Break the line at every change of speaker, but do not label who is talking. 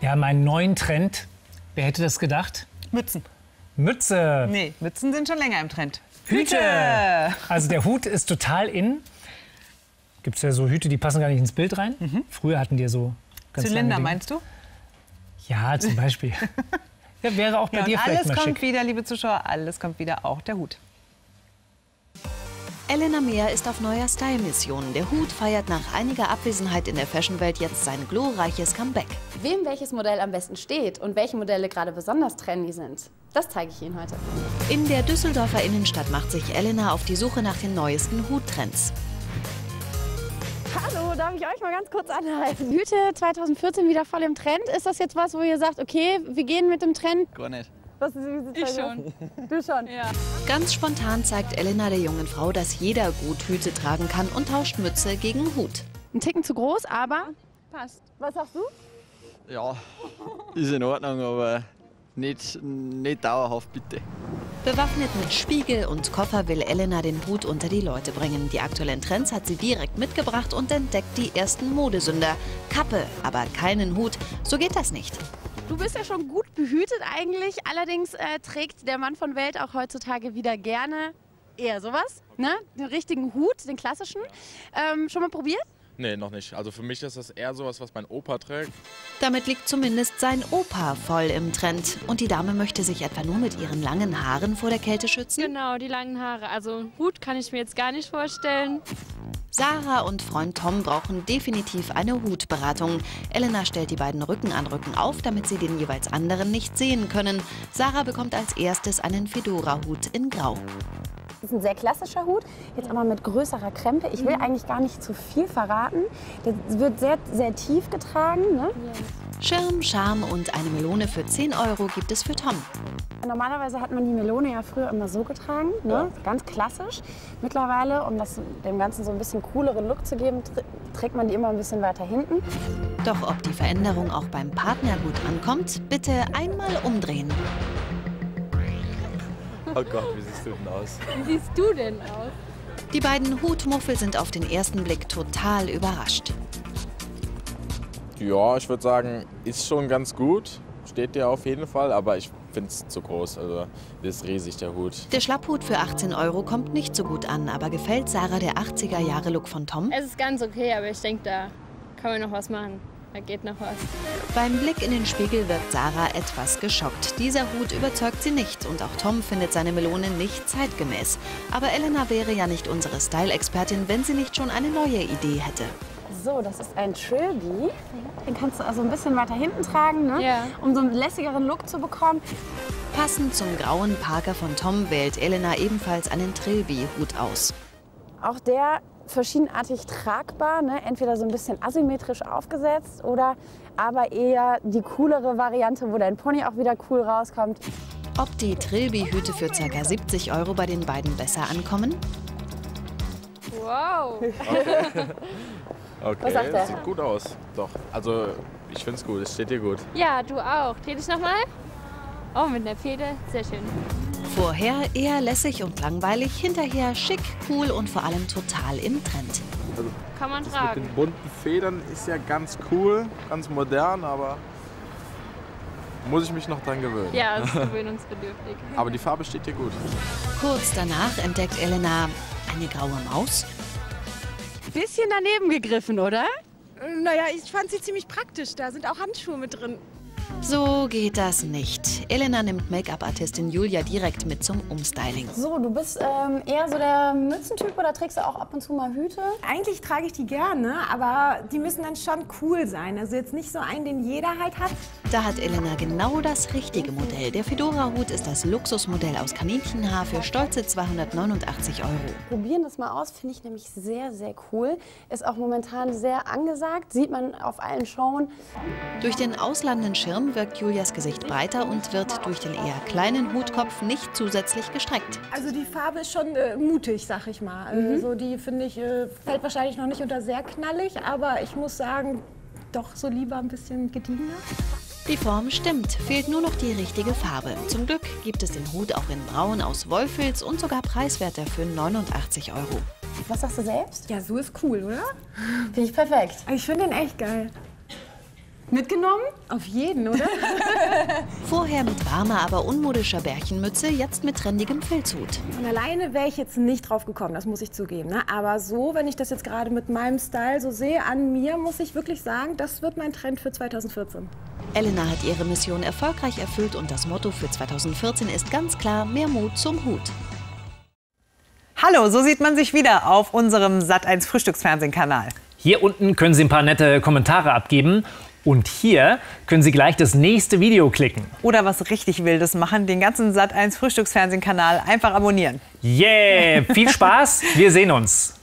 Wir haben einen neuen Trend. Wer hätte das gedacht?
Mützen.
Mütze.
Nee, Mützen sind schon länger im Trend.
Hüte. Also der Hut ist total in. Gibt es ja so Hüte, die passen gar nicht ins Bild rein. Früher hatten die so ganz
Zylinder, meinst du?
Ja, zum Beispiel. ja, wäre auch bei
Ja,
dir
und alles kommt wieder, liebe Zuschauer, alles kommt wieder, auch der Hut.
Elena Mehr ist auf neuer Style-Mission. Der Hut feiert nach einiger Abwesenheit in der Fashionwelt jetzt sein glorreiches Comeback.
Wem welches Modell am besten steht und welche Modelle gerade besonders trendy sind, das zeige ich Ihnen heute.
In der Düsseldorfer Innenstadt macht sich Elena auf die Suche nach den neuesten Huttrends.
Hallo, darf ich euch mal ganz kurz anhalten? Hüte 2014 wieder voll im Trend. Ist das jetzt was, wo ihr sagt, okay, wir gehen mit dem Trend?
Gar nicht.
Was, wie sieht's ich schon. Du schon? Ja.
Ganz spontan zeigt Elena der jungen Frau, dass jeder gut Hüte tragen kann und tauscht Mütze gegen Hut.
Ein Ticken zu groß, aber passt. Was sagst du?
Ja, ist in Ordnung, aber nicht, nicht dauerhaft, bitte.
Bewaffnet mit Spiegel und Koffer will Elena den Hut unter die Leute bringen. Die aktuellen Trends hat sie direkt mitgebracht und entdeckt die ersten Modesünder. Kappe, aber keinen Hut. So geht das nicht.
Du bist ja schon gut behütet eigentlich. Allerdings äh, trägt der Mann von Welt auch heutzutage wieder gerne eher sowas. Ne? Den richtigen Hut, den klassischen. Ähm, schon mal probiert?
Nee, noch nicht. Also für mich ist das eher sowas, was mein Opa trägt.
Damit liegt zumindest sein Opa voll im Trend. Und die Dame möchte sich etwa nur mit ihren langen Haaren vor der Kälte schützen?
Genau, die langen Haare. Also einen Hut kann ich mir jetzt gar nicht vorstellen.
Sarah und Freund Tom brauchen definitiv eine Hutberatung. Elena stellt die beiden Rücken an Rücken auf, damit sie den jeweils anderen nicht sehen können. Sarah bekommt als erstes einen Fedora-Hut in Grau.
Das ist ein sehr klassischer Hut, jetzt aber mit größerer Krempe. Ich will eigentlich gar nicht zu viel verraten. Das wird sehr, sehr tief getragen. Ne?
Schirm, Charme und eine Melone für 10 Euro gibt es für Tom.
Normalerweise hat man die Melone ja früher immer so getragen, ne? ganz klassisch. Mittlerweile, um das, dem Ganzen so ein bisschen cooleren Look zu geben, tr- trägt man die immer ein bisschen weiter hinten.
Doch ob die Veränderung auch beim Partner gut ankommt, bitte einmal umdrehen.
Oh Gott, wie siehst du denn aus?
Wie siehst du denn aus?
Die beiden Hutmuffel sind auf den ersten Blick total überrascht.
Ja, ich würde sagen, ist schon ganz gut. Steht dir auf jeden Fall, aber ich finde es zu groß. Also, das ist riesig, der Hut.
Der Schlapphut für 18 Euro kommt nicht so gut an, aber gefällt Sarah der 80er-Jahre-Look von Tom?
Es ist ganz okay, aber ich denke, da kann man noch was machen. Da geht noch was.
Beim Blick in den Spiegel wirkt Sarah etwas geschockt. Dieser Hut überzeugt sie nicht und auch Tom findet seine Melone nicht zeitgemäß. Aber Elena wäre ja nicht unsere Style-Expertin, wenn sie nicht schon eine neue Idee hätte.
So, das ist ein Trilby. Den kannst du also ein bisschen weiter hinten tragen, ne?
Ja.
um so einen lässigeren Look zu bekommen.
Passend zum grauen Parker von Tom wählt Elena ebenfalls einen Trilby-Hut aus.
Auch der verschiedenartig tragbar, ne? entweder so ein bisschen asymmetrisch aufgesetzt oder aber eher die coolere Variante, wo dein Pony auch wieder cool rauskommt.
Ob die Trilby-Hüte für ca. 70 Euro bei den beiden besser ankommen?
Wow.
Okay,
Was sagt er?
sieht gut aus. Doch, also ich finde es gut, es steht dir gut.
Ja, du auch. Dreh dich nochmal. Oh, mit einer Fede. Sehr schön.
Vorher eher lässig und langweilig, hinterher schick, cool und vor allem total im Trend.
Kann man
Das mit
tragen.
den bunten Federn ist ja ganz cool, ganz modern, aber muss ich mich noch dran gewöhnen.
Ja, es ist gewöhnungsbedürftig.
Aber die Farbe steht dir gut.
Kurz danach entdeckt Elena eine graue Maus.
Bisschen daneben gegriffen, oder?
Naja, ich fand sie ziemlich praktisch. Da sind auch Handschuhe mit drin.
So geht das nicht. Elena nimmt Make-up-Artistin Julia direkt mit zum Umstyling.
So, du bist ähm, eher so der Mützentyp oder trägst du auch ab und zu mal Hüte?
Eigentlich trage ich die gerne, aber die müssen dann schon cool sein. Also jetzt nicht so einen, den jeder halt hat.
Da hat Elena genau das richtige Modell. Der Fedora-Hut ist das Luxusmodell aus Kaninchenhaar für stolze 289 Euro.
Probieren das mal aus, finde ich nämlich sehr, sehr cool. Ist auch momentan sehr angesagt, sieht man auf allen Showen.
Durch den ausladenden Schirm wirkt Julias Gesicht breiter und wird durch den eher kleinen Hutkopf nicht zusätzlich gestreckt.
Also die Farbe ist schon äh, mutig, sag ich mal. Also die finde ich, äh, fällt wahrscheinlich noch nicht unter sehr knallig, aber ich muss sagen, doch so lieber ein bisschen gediegener.
Die Form stimmt, fehlt nur noch die richtige Farbe. Zum Glück gibt es den Hut auch in Braun aus Wollfilz und sogar preiswerter für 89 Euro.
Was sagst du selbst?
Ja, so ist cool, oder?
Finde ich perfekt.
Ich finde den echt geil. Mitgenommen? Auf jeden, oder?
Vorher mit warmer, aber unmodischer Bärchenmütze, jetzt mit trendigem Filzhut.
Von alleine wäre ich jetzt nicht drauf gekommen, das muss ich zugeben. Ne? Aber so, wenn ich das jetzt gerade mit meinem Style so sehe, an mir, muss ich wirklich sagen, das wird mein Trend für 2014.
Elena hat ihre Mission erfolgreich erfüllt und das Motto für 2014 ist ganz klar: mehr Mut zum Hut.
Hallo, so sieht man sich wieder auf unserem Sat1 Frühstücksfernsehen-Kanal.
Hier unten können Sie ein paar nette Kommentare abgeben. Und hier können Sie gleich das nächste Video klicken.
Oder was richtig Wildes machen, den ganzen Sat1 Frühstücksfernsehen-Kanal einfach abonnieren.
Yeah, viel Spaß, wir sehen uns.